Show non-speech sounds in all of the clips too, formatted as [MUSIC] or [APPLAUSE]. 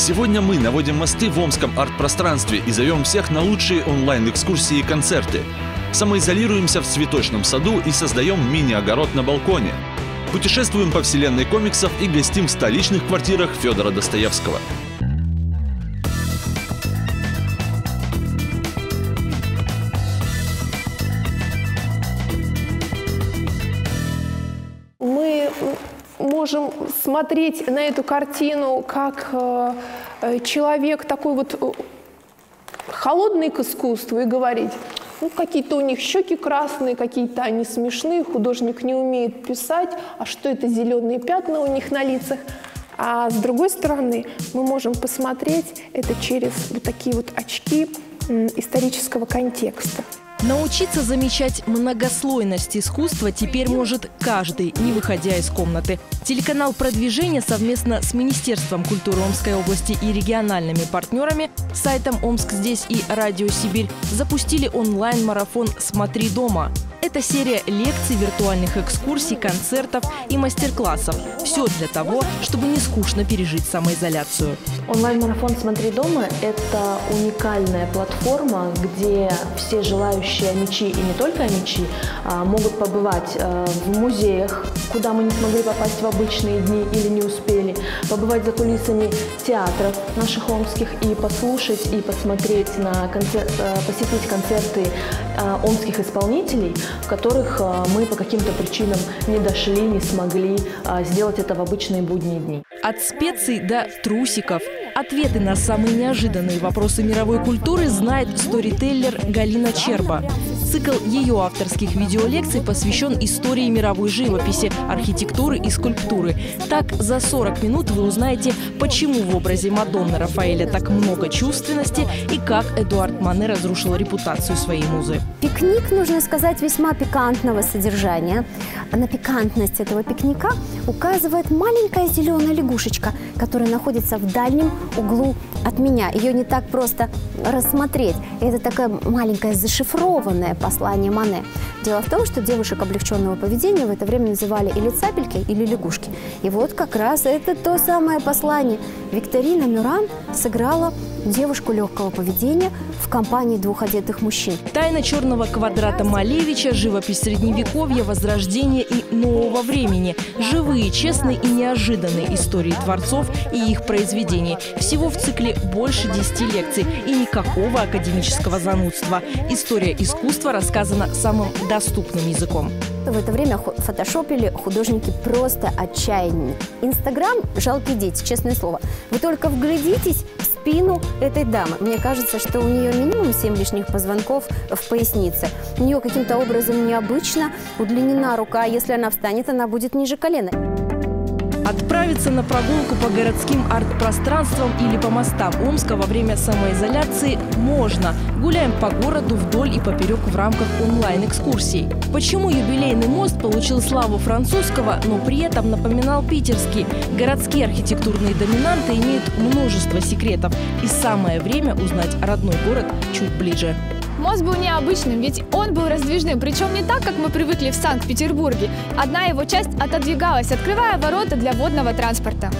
Сегодня мы наводим мосты в омском арт-пространстве и зовем всех на лучшие онлайн-экскурсии и концерты. Самоизолируемся в цветочном саду и создаем мини-огород на балконе. Путешествуем по вселенной комиксов и гостим в столичных квартирах Федора Достоевского. Можем смотреть на эту картину как э, э, человек такой вот э, холодный к искусству и говорить, ну, какие-то у них щеки красные, какие-то они смешные, художник не умеет писать, а что это зеленые пятна у них на лицах. А с другой стороны, мы можем посмотреть это через вот такие вот очки исторического контекста. Научиться замечать многослойность искусства теперь может каждый, не выходя из комнаты. Телеканал «Продвижение» совместно с Министерством культуры Омской области и региональными партнерами, сайтом «Омск здесь» и «Радио Сибирь» запустили онлайн-марафон «Смотри дома». Это серия лекций, виртуальных экскурсий, концертов и мастер-классов. Все для того, чтобы не скучно пережить самоизоляцию. Онлайн-марафон «Смотри дома» – это уникальная платформа, где все желающие амичи и не только амичи а, могут побывать а, в музеях, куда мы не смогли попасть в обычные дни или не успели, побывать за кулисами театров наших омских и послушать и посмотреть на концерт, а, посетить концерты омских исполнителей – в которых а, мы по каким-то причинам не дошли, не смогли а, сделать это в обычные будние дни. От специй до трусиков. Ответы на самые неожиданные вопросы мировой культуры знает сторителлер Галина Черба. Цикл ее авторских видеолекций посвящен истории мировой живописи, архитектуры и скульптуры. Так, за 40 минут вы узнаете, почему в образе Мадонны Рафаэля так много чувственности и как Эдуард Мане разрушил репутацию своей музы. Пикник, нужно сказать, весьма пикантного содержания. На пикантность этого пикника указывает маленькая зеленая лягушечка, которая находится в дальнем углу от меня. Ее не так просто рассмотреть. Это такая маленькая зашифрованная послание Мане. Дело в том, что девушек облегченного поведения в это время называли или цапельки, или лягушки. И вот как раз это то самое послание. Викторина Мюран сыграла девушку легкого поведения в компании двух одетых мужчин. Тайна черного квадрата Малевича, живопись средневековья, возрождения и нового времени. Живые, честные и неожиданные истории творцов и их произведений. Всего в цикле больше 10 лекций и никакого академического занудства. История искусства рассказана самым доступным языком. В это время фотошопили художники просто отчаянные. Инстаграм – жалкие дети, честное слово. Вы только вглядитесь в спину этой дамы. Мне кажется, что у нее минимум 7 лишних позвонков в пояснице. У нее каким-то образом необычно удлинена рука. Если она встанет, она будет ниже колена. Отправиться на прогулку по городским арт-пространствам или по мостам Омска во время самоизоляции можно. Гуляем по городу вдоль и поперек в рамках онлайн-экскурсий. Почему юбилейный мост получил славу французского, но при этом напоминал питерский? Городские архитектурные доминанты имеют множество секретов. И самое время узнать родной город чуть ближе. Мост был необычным, ведь он был раздвижным, причем не так, как мы привыкли в Санкт-Петербурге. Одна его часть отодвигалась, открывая ворота для водного транспорта.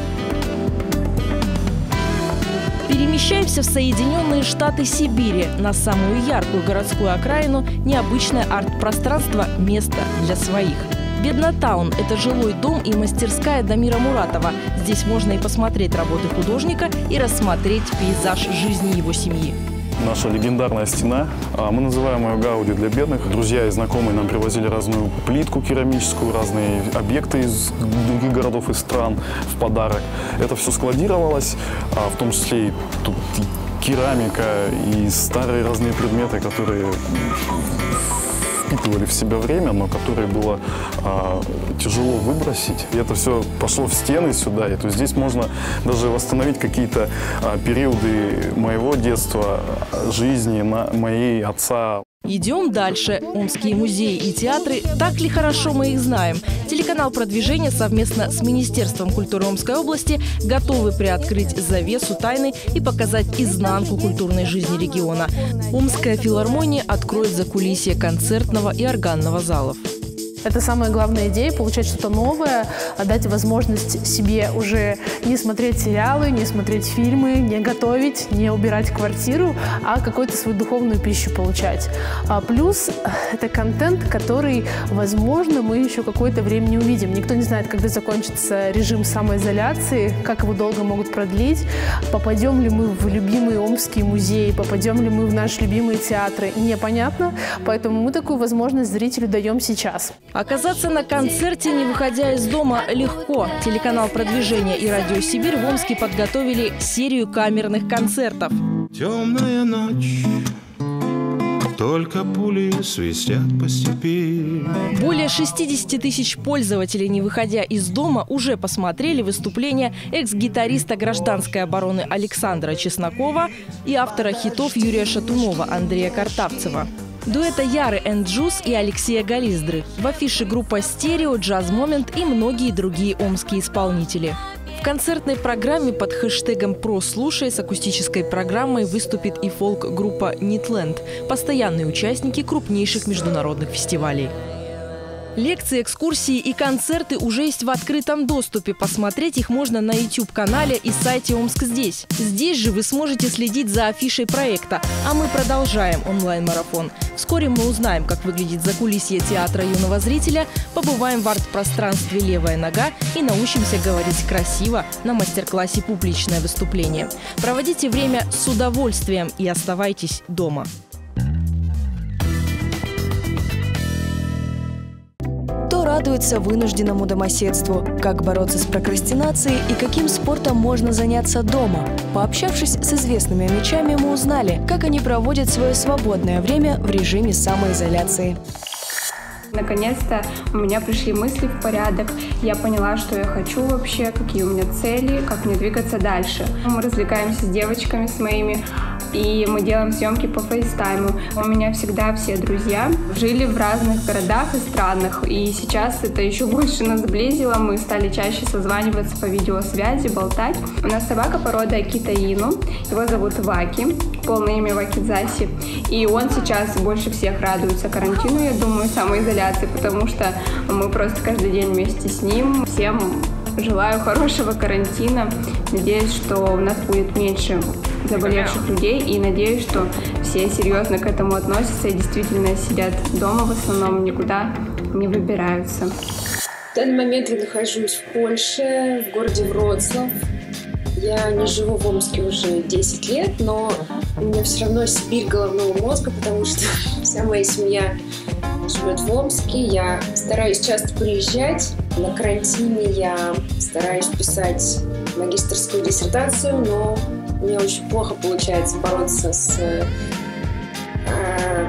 Перемещаемся в Соединенные Штаты Сибири, на самую яркую городскую окраину, необычное арт-пространство – место для своих. Беднотаун – это жилой дом и мастерская Дамира Муратова. Здесь можно и посмотреть работы художника, и рассмотреть пейзаж жизни его семьи наша легендарная стена. А, мы называем ее Гауди для бедных. Друзья и знакомые нам привозили разную плитку керамическую, разные объекты из других городов и стран в подарок. Это все складировалось, а, в том числе и тут керамика и старые разные предметы, которые впитывали в себя время, но которые было а, тяжело выбросить. И это все пошло в стены сюда. И то здесь можно даже восстановить какие-то а, периоды моего детства, жизни, на, моей отца. Идем дальше. Омские музеи и театры, так ли хорошо мы их знаем? Телеканал «Продвижение» совместно с Министерством культуры Омской области готовы приоткрыть завесу тайны и показать изнанку культурной жизни региона. Омская филармония откроет закулисье концертного и органного залов. Это самая главная идея – получать что-то новое, дать возможность себе уже не смотреть сериалы, не смотреть фильмы, не готовить, не убирать квартиру, а какую-то свою духовную пищу получать. А плюс это контент, который, возможно, мы еще какое-то время не увидим. Никто не знает, когда закончится режим самоизоляции, как его долго могут продлить, попадем ли мы в любимые омские музеи, попадем ли мы в наши любимые театры, непонятно. Поэтому мы такую возможность зрителю даем сейчас. Оказаться на концерте, не выходя из дома, легко. Телеканал «Продвижение» и «Радио Сибирь» в Омске подготовили серию камерных концертов. Темная ночь только пули свистят по степи. Более 60 тысяч пользователей, не выходя из дома, уже посмотрели выступление экс-гитариста гражданской обороны Александра Чеснокова и автора хитов Юрия Шатунова Андрея Картавцева. Дуэта Яры энд Джуз и Алексея Гализдры. В афише группа «Стерео», «Джаз Момент» и многие другие омские исполнители. В концертной программе под хэштегом «Прослушай» с акустической программой выступит и фолк-группа «Нитленд», постоянные участники крупнейших международных фестивалей. Лекции, экскурсии и концерты уже есть в открытом доступе. Посмотреть их можно на YouTube-канале и сайте «Омск здесь». Здесь же вы сможете следить за афишей проекта. А мы продолжаем онлайн-марафон. Вскоре мы узнаем, как выглядит закулисье театра юного зрителя, побываем в арт-пространстве «Левая нога» и научимся говорить красиво на мастер-классе «Публичное выступление». Проводите время с удовольствием и оставайтесь дома. Радуется вынужденному домоседству, как бороться с прокрастинацией и каким спортом можно заняться дома. Пообщавшись с известными мечами, мы узнали, как они проводят свое свободное время в режиме самоизоляции. Наконец-то у меня пришли мысли в порядок. Я поняла, что я хочу вообще, какие у меня цели, как мне двигаться дальше. Мы развлекаемся с девочками, с моими и мы делаем съемки по фейстайму. У меня всегда все друзья жили в разных городах и странах, и сейчас это еще больше нас сблизило, мы стали чаще созваниваться по видеосвязи, болтать. У нас собака порода Акита Ину, его зовут Ваки, полное имя Ваки Заси, и он сейчас больше всех радуется карантину, я думаю, самоизоляции, потому что мы просто каждый день вместе с ним, всем желаю хорошего карантина. Надеюсь, что у нас будет меньше заболевших людей и надеюсь, что все серьезно к этому относятся и действительно сидят дома в основном, никуда не выбираются. В данный момент я нахожусь в Польше, в городе Вроцлав. Я не живу в Омске уже 10 лет, но у меня все равно Сибирь головного мозга, потому что [LAUGHS] вся моя семья живет в Омске. Я стараюсь часто приезжать. На карантине я стараюсь писать магистрскую диссертацию, но мне очень плохо получается бороться с э,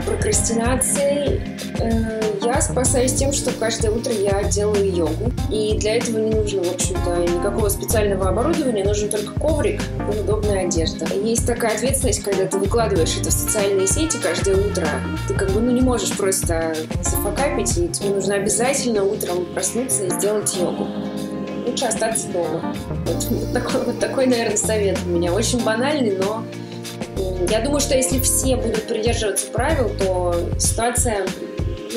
прокрастинацией. Э, я спасаюсь тем, что каждое утро я делаю йогу. И для этого не нужно, в общем-то, никакого специального оборудования, нужен только коврик и удобная одежда. Есть такая ответственность, когда ты выкладываешь это в социальные сети каждое утро. Ты как бы ну, не можешь просто зафакапить, и тебе нужно обязательно утром проснуться и сделать йогу лучше остаться дома. Вот, вот, такой, вот такой, наверное, совет у меня. Очень банальный, но я думаю, что если все будут придерживаться правил, то ситуация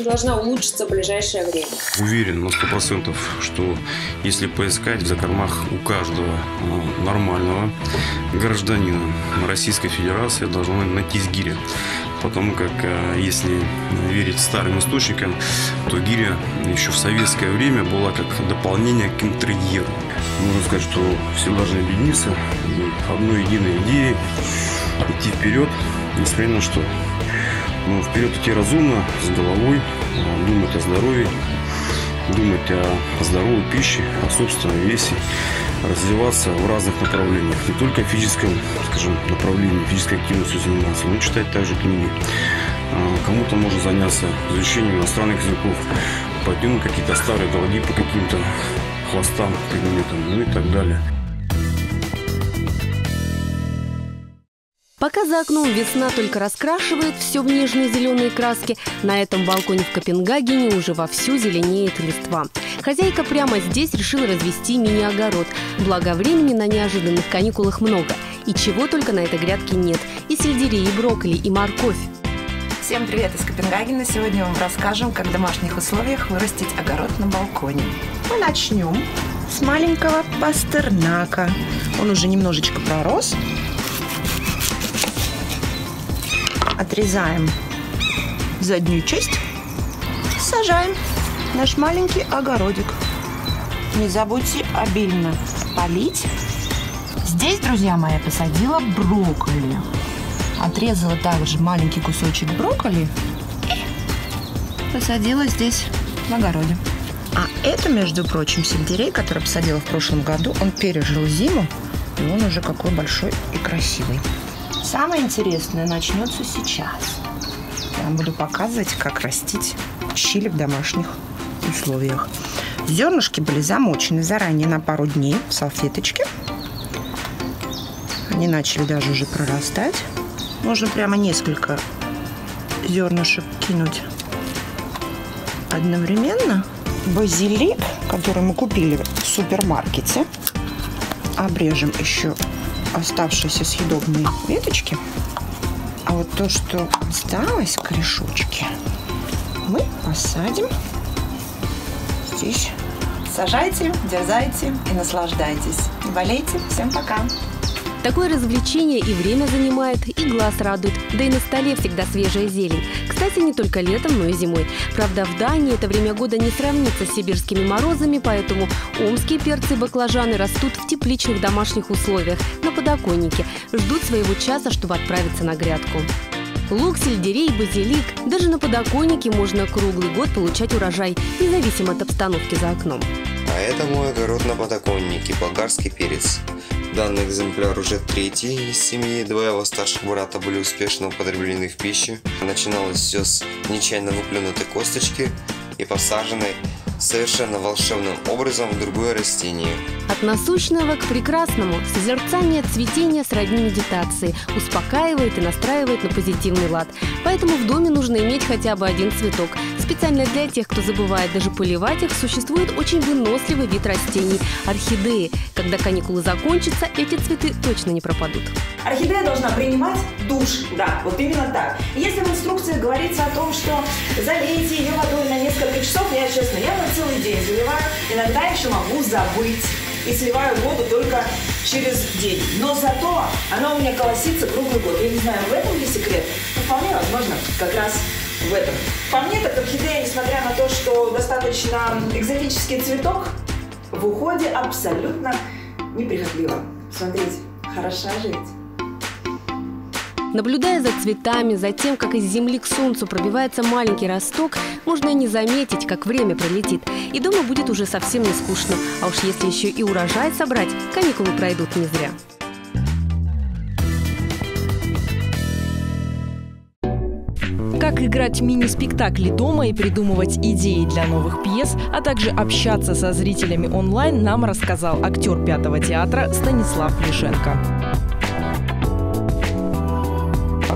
должна улучшиться в ближайшее время. Уверен на сто процентов, что если поискать в закромах у каждого ну, нормального гражданина Российской Федерации должна найтись гиря. Потому как, э, если верить старым источникам, то гиря еще в советское время была как дополнение к интерьеру. Можно сказать, что все должны объединиться одной единой идеей, идти вперед, несмотря на что. Но вперед идти разумно, с головой, а, думать о здоровье, думать о здоровой пище, о собственном весе, развиваться в разных направлениях. Не только физическом, скажем, направлении, физической активностью заниматься, но и читать также книги. А, кому-то можно заняться изучением иностранных языков, подтянуть какие-то старые долги по каким-то хвостам, предметам, ну и так далее. Пока за окном весна только раскрашивает все в нежные зеленые краски, на этом балконе в Копенгагене уже вовсю зеленеет листва. Хозяйка прямо здесь решила развести мини-огород. Благо времени на неожиданных каникулах много. И чего только на этой грядке нет. И сельдерей, и брокколи, и морковь. Всем привет из Копенгагена. Сегодня вам расскажем, как в домашних условиях вырастить огород на балконе. Мы начнем с маленького пастернака. Он уже немножечко пророс. Отрезаем заднюю часть. Сажаем наш маленький огородик. Не забудьте обильно полить. Здесь, друзья мои, посадила брокколи. Отрезала также маленький кусочек брокколи и посадила здесь в огороде. А это, между прочим, сельдерей, который посадила в прошлом году. Он пережил зиму, и он уже какой большой и красивый. Самое интересное начнется сейчас. Я вам буду показывать, как растить чили в домашних условиях. Зернышки были замочены заранее на пару дней в салфеточке. Они начали даже уже прорастать. Можно прямо несколько зернышек кинуть одновременно. Базилик, который мы купили в супермаркете. Обрежем еще оставшиеся съедобные веточки. А вот то, что осталось, корешочки, мы посадим здесь. Сажайте, дерзайте и наслаждайтесь. Не болейте. Всем пока. Такое развлечение и время занимает, и глаз радует, да и на столе всегда свежая зелень. Кстати, не только летом, но и зимой. Правда, в Дании это время года не сравнится с сибирскими морозами, поэтому омские перцы и баклажаны растут в тепличных домашних условиях, на подоконнике, ждут своего часа, чтобы отправиться на грядку. Лук, сельдерей, базилик. Даже на подоконнике можно круглый год получать урожай, независимо от обстановки за окном. А это мой огород на подоконнике, болгарский перец. Данный экземпляр уже третий из семьи. Два его старших брата были успешно употреблены в пищу. Начиналось все с нечаянно выплюнутой косточки и посаженной совершенно волшебным образом в другое растение. От насущного к прекрасному созерцание цветения сродни медитации, успокаивает и настраивает на позитивный лад. Поэтому в доме нужно иметь хотя бы один цветок. Специально для тех, кто забывает даже поливать их, существует очень выносливый вид растений – орхидеи. Когда каникулы закончатся, эти цветы точно не пропадут. Орхидея должна принимать душ, да, вот именно так. Если в инструкции говорится о том, что залейте ее водой на несколько часов, я честно, я на целый день заливаю, иногда еще могу забыть и сливаю воду только через день. Но зато она у меня колосится круглый год. Я не знаю, в этом ли секрет, но вполне возможно как раз в этом. По мне, так орхидея, несмотря на то, что достаточно экзотический цветок, в уходе абсолютно неприхотлива. Смотрите, хороша жить. Наблюдая за цветами, за тем, как из земли к солнцу пробивается маленький росток, можно и не заметить, как время пролетит. И дома будет уже совсем не скучно. А уж если еще и урожай собрать, каникулы пройдут не зря. Как играть мини-спектакли дома и придумывать идеи для новых пьес, а также общаться со зрителями онлайн, нам рассказал актер Пятого театра Станислав Плешенко.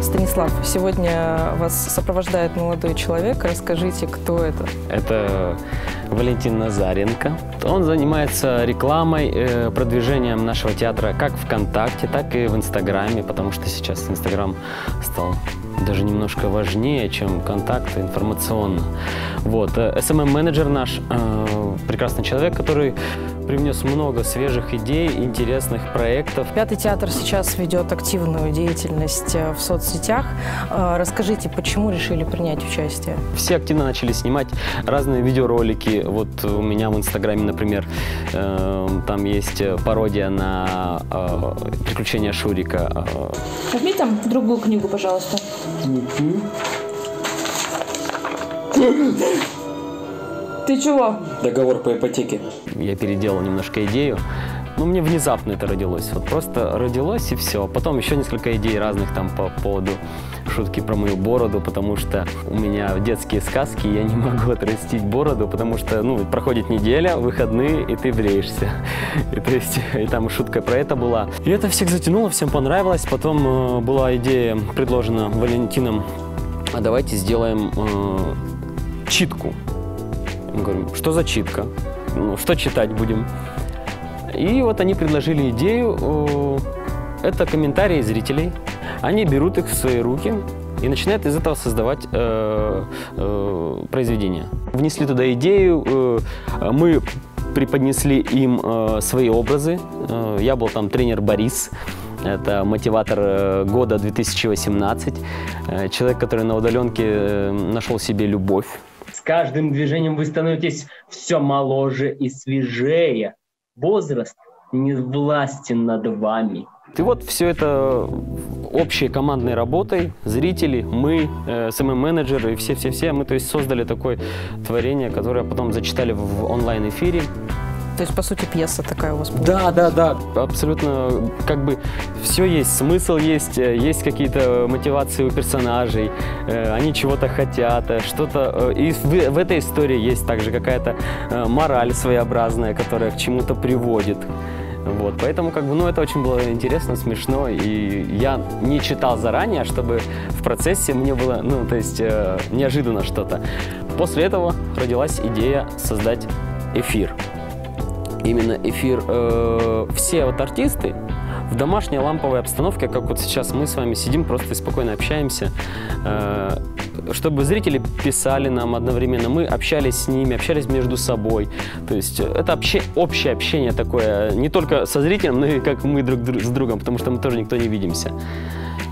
Станислав, сегодня вас сопровождает молодой человек. Расскажите, кто это? Это Валентин Назаренко. Он занимается рекламой, э, продвижением нашего театра как ВКонтакте, так и в Инстаграме, потому что сейчас Инстаграм стал даже немножко важнее, чем контакты информационно. Вот. SMM-менеджер наш, э, прекрасный человек, который привнес много свежих идей, интересных проектов. Пятый театр сейчас ведет активную деятельность э, в соцсетях. Э, расскажите, почему решили принять участие? Все активно начали снимать разные видеоролики. Вот у меня в Инстаграме, например, э, там есть пародия на э, приключения Шурика. Возьми там другую книгу, пожалуйста. Ты чего? Договор по ипотеке. Я переделал немножко идею. Ну, мне внезапно это родилось. Вот просто родилось и все. Потом еще несколько идей разных там по поводу шутки про мою бороду, потому что у меня детские сказки, я не могу [LAUGHS] отрастить бороду, потому что, ну, проходит неделя, выходные, и ты бреешься. [LAUGHS] И, то есть, и там шутка про это была. И это всех затянуло, всем понравилось. Потом э, была идея предложена Валентином, а давайте сделаем э, читку. Мы говорим, что за читка? Ну, что читать будем? И вот они предложили идею. Это комментарии зрителей. Они берут их в свои руки, и начинает из этого создавать э, э, произведение. Внесли туда идею, э, мы преподнесли им э, свои образы. Э, я был там тренер Борис, это мотиватор э, года 2018, э, человек, который на удаленке э, нашел себе любовь. Каждым движением вы становитесь все моложе и свежее. Возраст не властен над вами. И вот все это общей командной работой, зрители, мы, э, СММ-менеджеры, все-все-все, мы то есть создали такое творение, которое потом зачитали в онлайн-эфире. То есть, по сути, пьеса такая у вас Да, да, да, абсолютно, как бы все есть, смысл есть, э, есть какие-то мотивации у персонажей, э, они чего-то хотят, э, что-то... И в, в этой истории есть также какая-то мораль своеобразная, которая к чему-то приводит. Вот, поэтому как бы, ну, это очень было интересно, смешно, и я не читал заранее, чтобы в процессе мне было, ну, то есть э, неожиданно что-то. После этого родилась идея создать эфир. Именно эфир. Э, все вот артисты, в домашней ламповой обстановке, как вот сейчас мы с вами сидим, просто спокойно общаемся, э, чтобы зрители писали нам одновременно, мы общались с ними, общались между собой. То есть это обще, общее общение такое, не только со зрителем, но и как мы друг с другом, потому что мы тоже никто не видимся.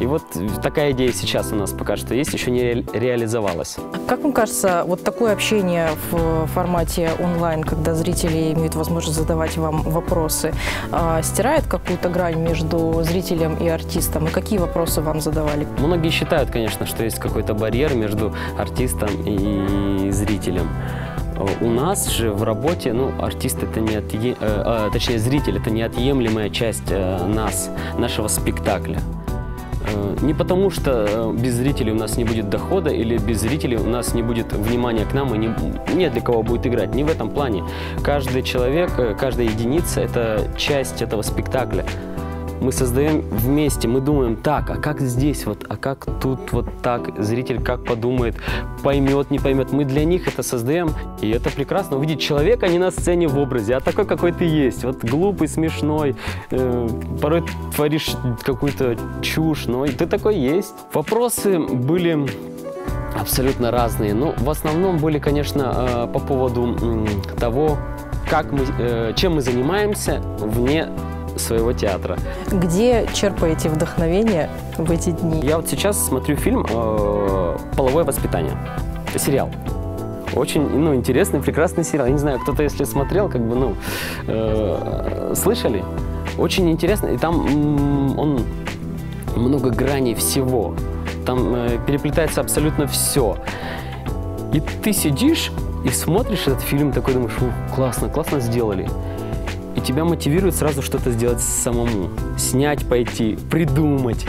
И вот такая идея сейчас у нас пока что есть, еще не ре реализовалась. Как вам кажется, вот такое общение в формате онлайн, когда зрители имеют возможность задавать вам вопросы, э, стирает какую-то грань между зрителем и артистом? И какие вопросы вам задавали? Многие считают, конечно, что есть какой-то барьер между артистом и зрителем. У нас же в работе, ну, артист это не отъем... э, э, точнее, зритель это неотъемлемая часть э, нас, нашего спектакля. Э, не потому, что э, без зрителей у нас не будет дохода или без зрителей у нас не будет внимания к нам и не, нет для кого будет играть. Не в этом плане. Каждый человек, э, каждая единица – это часть этого спектакля мы создаем вместе, мы думаем, так, а как здесь вот, а как тут вот так, зритель как подумает, поймет, не поймет. Мы для них это создаем, и это прекрасно увидеть человека не на сцене в образе, а такой, какой ты есть. Вот глупый, смешной, э, порой творишь какую-то чушь, но и ты такой есть. Вопросы были абсолютно разные. Но в основном были, конечно, э, по поводу того, как мы, э, чем мы занимаемся вне своего театра. Где черпаете вдохновение в эти дни? Я вот сейчас смотрю фильм э, «Половое воспитание». Сериал. Очень ну, интересный, прекрасный сериал. Я не знаю, кто-то, если смотрел, как бы, ну, э, слышали? Очень интересно. И там он много граней всего. Там э, переплетается абсолютно все. И ты сидишь и смотришь этот фильм, такой думаешь, классно, классно сделали и тебя мотивирует сразу что-то сделать самому. Снять пойти, придумать,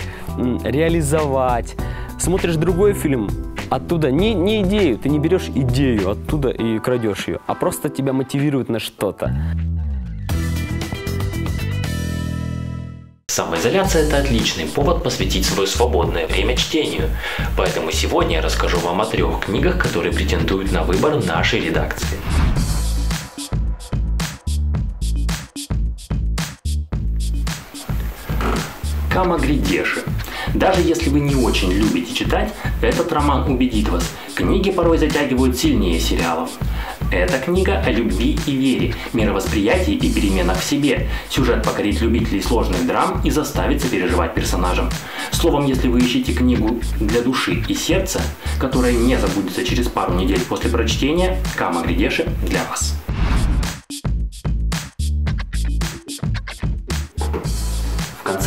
реализовать. Смотришь другой фильм, оттуда не, не идею, ты не берешь идею оттуда и крадешь ее, а просто тебя мотивирует на что-то. Самоизоляция – это отличный повод посвятить свое свободное время чтению. Поэтому сегодня я расскажу вам о трех книгах, которые претендуют на выбор нашей редакции. Камагридеши. Даже если вы не очень любите читать, этот роман убедит вас. Книги порой затягивают сильнее сериалов. Эта книга о любви и вере, мировосприятии и переменах в себе. Сюжет покорит любителей сложных драм и заставит сопереживать персонажам. Словом, если вы ищете книгу для души и сердца, которая не забудется через пару недель после прочтения, Кама Гридеши для вас.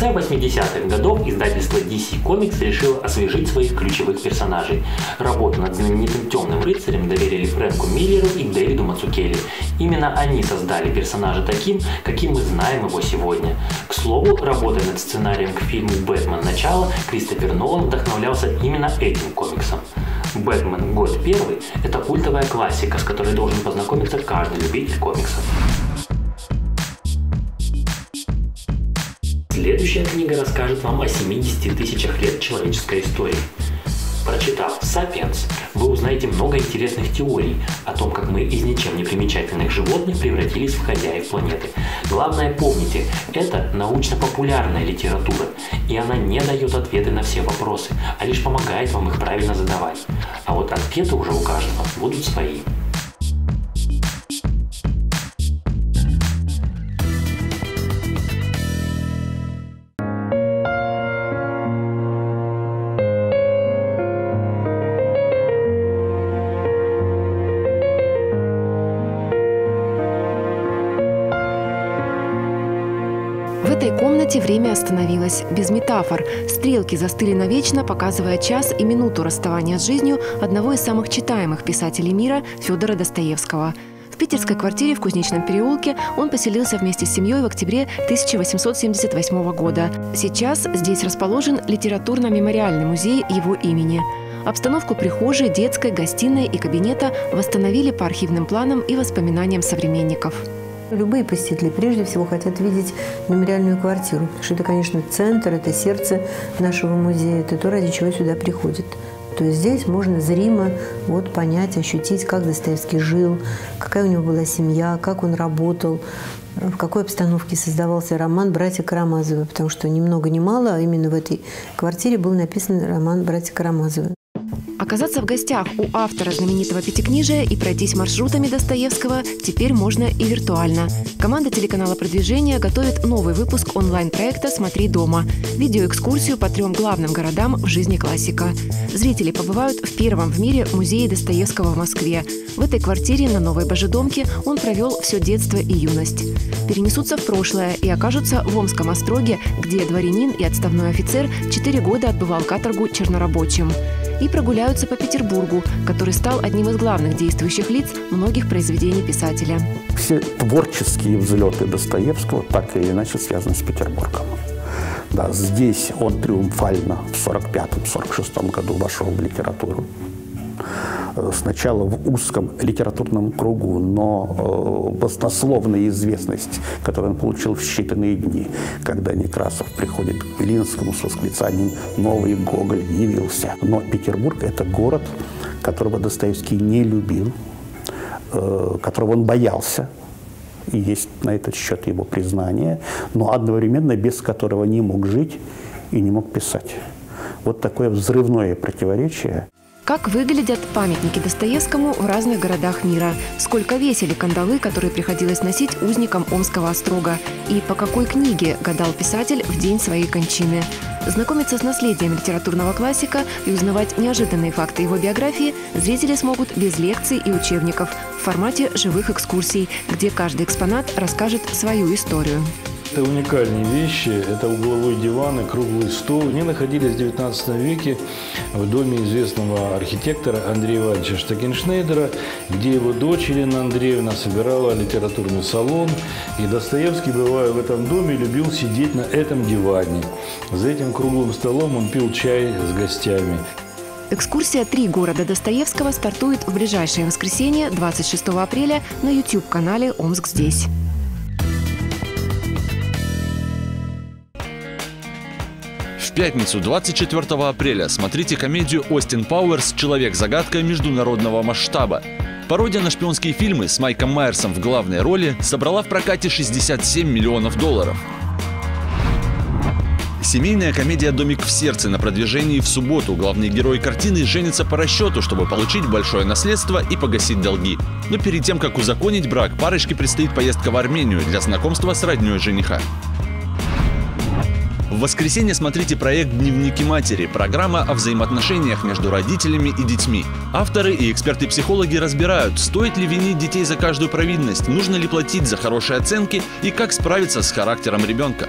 Конце 80-х годов издательство DC Comics решило освежить своих ключевых персонажей. Работу над знаменитым Темным рыцарем доверили Фрэнку Миллеру и Дэвиду Мацукелли. Именно они создали персонажа таким, каким мы знаем его сегодня. К слову, работая над сценарием к фильму «Бэтмен. Начало», Кристофер Нолан вдохновлялся именно этим комиксом. «Бэтмен. Год первый» — это культовая классика, с которой должен познакомиться каждый любитель комиксов. Следующая книга расскажет вам о 70 тысячах лет человеческой истории. Прочитав «Сапиенс», вы узнаете много интересных теорий о том, как мы из ничем не примечательных животных превратились в хозяев планеты. Главное помните, это научно-популярная литература, и она не дает ответы на все вопросы, а лишь помогает вам их правильно задавать. А вот ответы уже у каждого будут свои. В этой комнате время остановилось без метафор. Стрелки застыли навечно, показывая час и минуту расставания с жизнью одного из самых читаемых писателей мира Федора Достоевского. В питерской квартире в Кузнечном переулке он поселился вместе с семьей в октябре 1878 года. Сейчас здесь расположен литературно-мемориальный музей его имени. Обстановку прихожей, детской, гостиной и кабинета восстановили по архивным планам и воспоминаниям современников. Любые посетители прежде всего хотят видеть мемориальную квартиру, потому что это, конечно, центр, это сердце нашего музея, это то, ради чего сюда приходят. То есть здесь можно зримо вот, понять, ощутить, как Достоевский жил, какая у него была семья, как он работал, в какой обстановке создавался роман «Братья Карамазовы», потому что ни много ни мало, а именно в этой квартире был написан роман «Братья Карамазовы». Оказаться в гостях у автора знаменитого пятикнижия и пройтись маршрутами Достоевского теперь можно и виртуально. Команда телеканала «Продвижение» готовит новый выпуск онлайн-проекта «Смотри дома» – видеоэкскурсию по трем главным городам в жизни классика. Зрители побывают в первом в мире музее Достоевского в Москве. В этой квартире на Новой Божедомке он провел все детство и юность. Перенесутся в прошлое и окажутся в Омском остроге, где дворянин и отставной офицер четыре года отбывал каторгу чернорабочим и прогуляются по Петербургу, который стал одним из главных действующих лиц многих произведений писателя. Все творческие взлеты Достоевского так или иначе связаны с Петербургом. Да, здесь он триумфально в 45-46 году вошел в литературу. Сначала в узком литературном кругу, но э, баснословная известность, которую он получил в считанные дни, когда Некрасов приходит к Белинскому с восклицанием «Новый Гоголь явился». Но Петербург – это город, которого Достоевский не любил, э, которого он боялся, и есть на этот счет его признание, но одновременно без которого не мог жить и не мог писать. Вот такое взрывное противоречие. Как выглядят памятники Достоевскому в разных городах мира? Сколько весили кандалы, которые приходилось носить узникам Омского острога? И по какой книге гадал писатель в день своей кончины? Знакомиться с наследием литературного классика и узнавать неожиданные факты его биографии зрители смогут без лекций и учебников в формате живых экскурсий, где каждый экспонат расскажет свою историю. Это уникальные вещи. Это угловой диван и круглый стол. Они находились в 19 веке в доме известного архитектора Андрея Ивановича Штакеншнейдера, где его дочь Елена Андреевна собирала литературный салон. И Достоевский, бывая в этом доме, любил сидеть на этом диване. За этим круглым столом он пил чай с гостями. Экскурсия «Три города Достоевского» стартует в ближайшее воскресенье, 26 апреля, на YouTube-канале «Омск здесь». В пятницу, 24 апреля, смотрите комедию «Остин Пауэрс. Человек-загадка международного масштаба». Пародия на шпионские фильмы с Майком Майерсом в главной роли собрала в прокате 67 миллионов долларов. Семейная комедия «Домик в сердце» на продвижении в субботу. Главный герой картины женится по расчету, чтобы получить большое наследство и погасить долги. Но перед тем, как узаконить брак, парочке предстоит поездка в Армению для знакомства с родней жениха. Воскресенье смотрите проект «Дневники матери» – программа о взаимоотношениях между родителями и детьми. Авторы и эксперты-психологи разбирают, стоит ли винить детей за каждую провинность, нужно ли платить за хорошие оценки и как справиться с характером ребенка.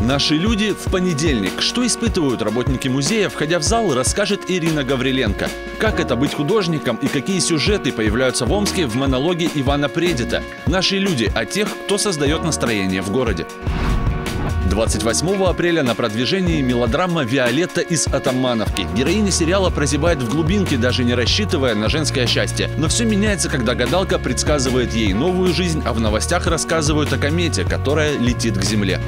Наши люди в понедельник. Что испытывают работники музея, входя в зал, расскажет Ирина Гавриленко. Как это быть художником и какие сюжеты появляются в Омске в монологе Ивана Предита. Наши люди о тех, кто создает настроение в городе. 28 апреля на продвижении мелодрама «Виолетта из Атамановки». Героиня сериала прозябает в глубинке, даже не рассчитывая на женское счастье. Но все меняется, когда гадалка предсказывает ей новую жизнь, а в новостях рассказывают о комете, которая летит к Земле.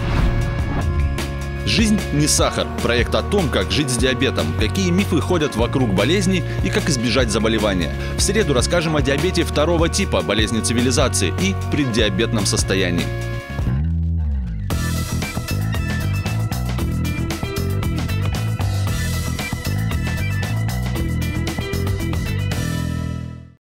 Жизнь не сахар. Проект о том, как жить с диабетом, какие мифы ходят вокруг болезни и как избежать заболевания. В среду расскажем о диабете второго типа, болезни цивилизации и преддиабетном состоянии.